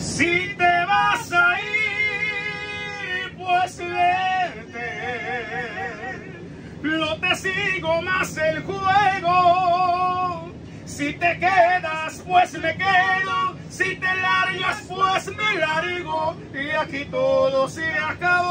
Si te vas a ir, pues vete. No te sigo más el juego. Si te quedas, pues me quedo. Si te largas, pues me largo. Y aquí todo se acabó.